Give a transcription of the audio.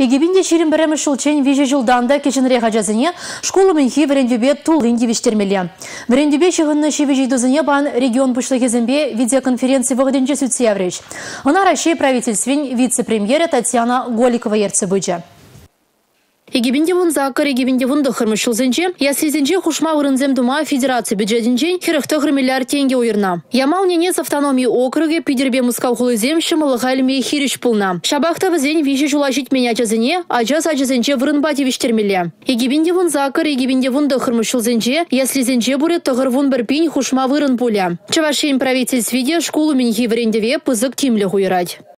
Егебінде шерін бірімі шулчен вежі жылданда кешінірі ғажазыне школы мінхи вірендюбе тулын девіштермелі. Вірендюбе шығынны шевежі дұзыне бан регион пұшлы кезімбе видеоконференция вғыдынче сүтсе авреш. Она Россия правительствен вице-премьера Татьяна Голикова ерцы. Егебінде вон закыр, егебінде вон дұқырмы шылзенче, яслезенче хушма урынзем дума федерация бюджетінчен хирықтығыр миллиард тенге ойырна. Ямал ненец автономии округе пидербе мұскау хулызем шымылы ғаліме хириш пулна. Шабақта візен виші жулашит меня жазыне, ажаз ажызенче вырынба девиштермеле. Егебінде вон закыр, егебінде вон дұқырмы шылзенче, яслезенче буре тұғыр вон бір пень хушма вырын пуля. Чавашин правительстве школу менхи врендеве пызык тимлі хуйрать.